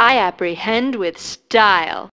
I apprehend with style.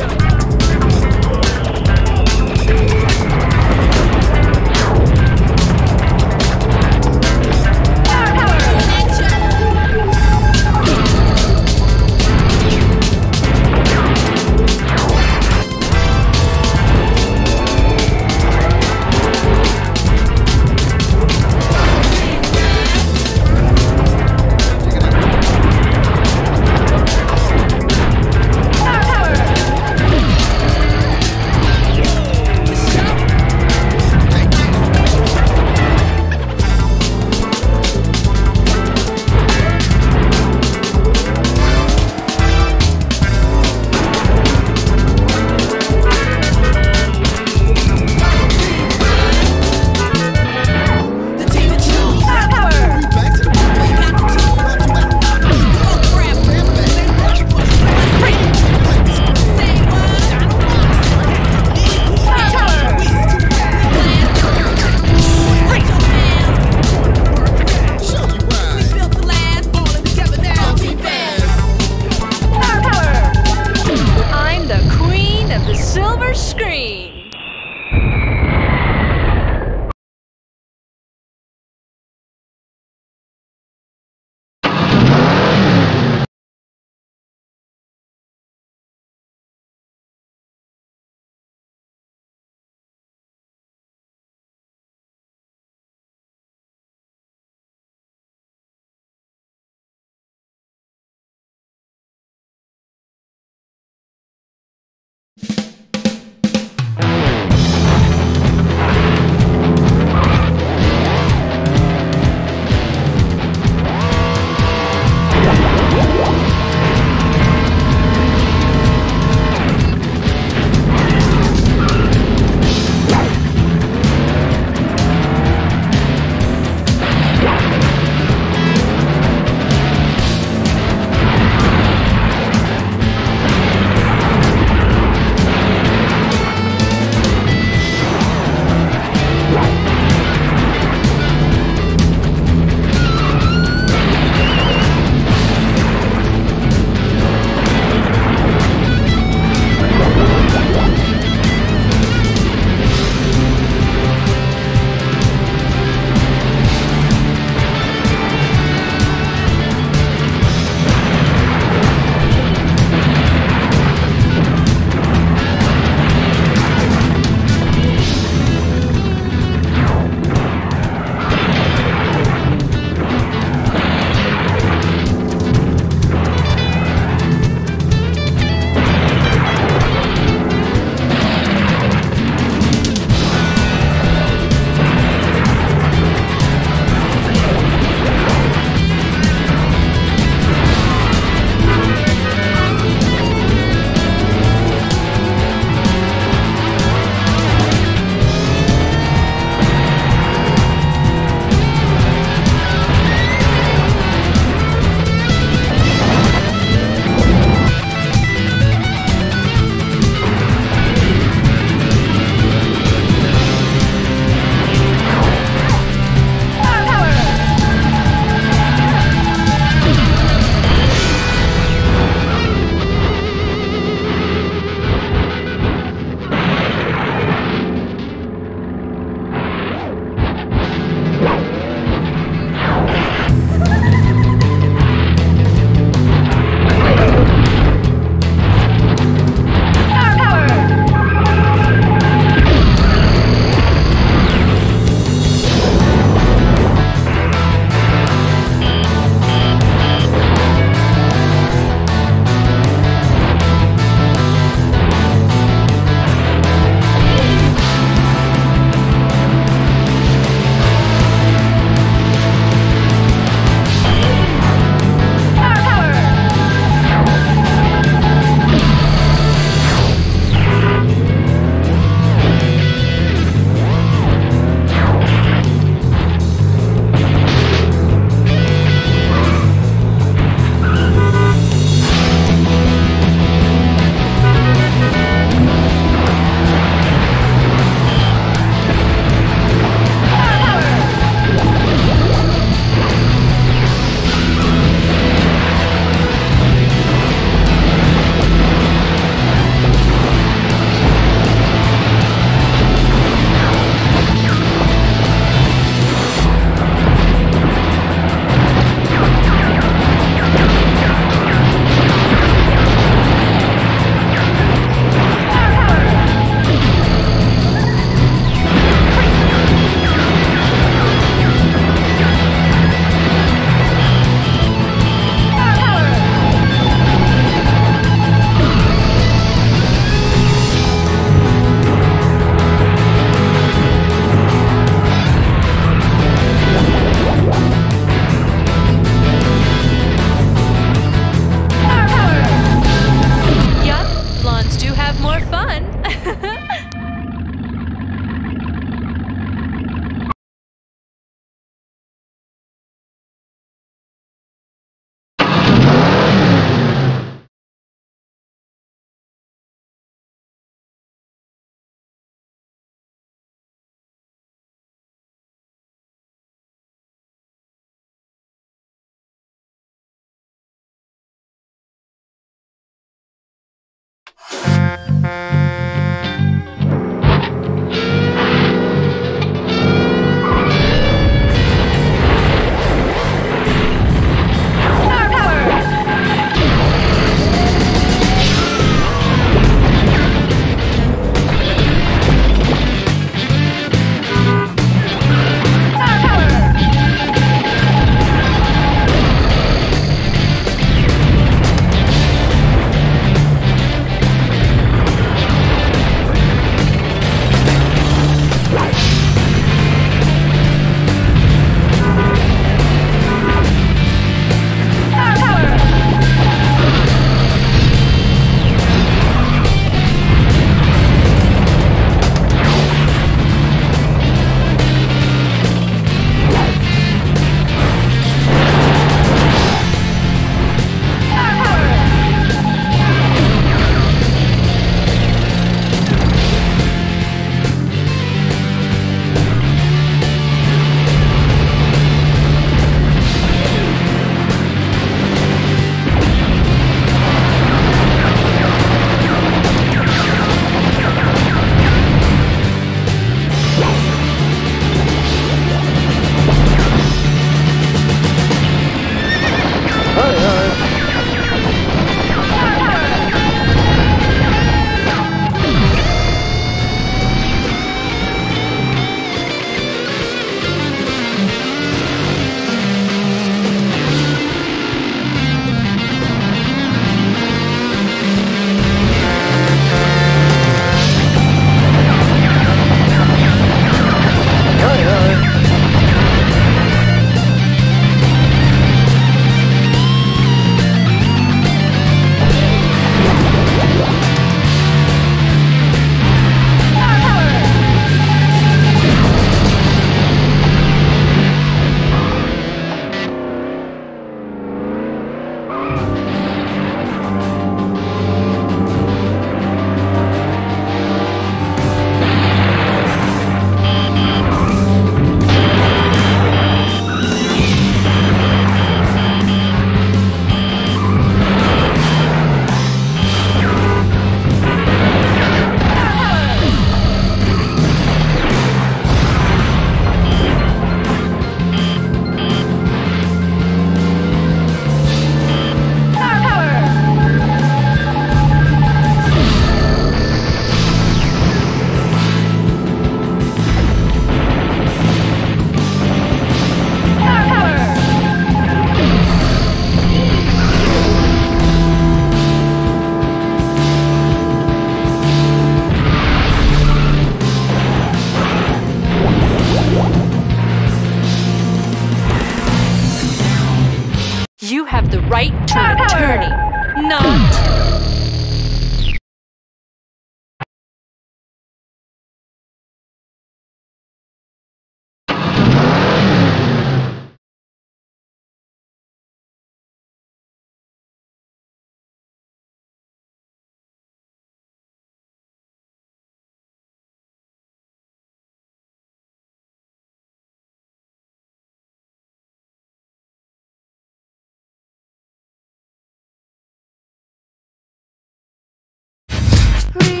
Real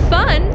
fun.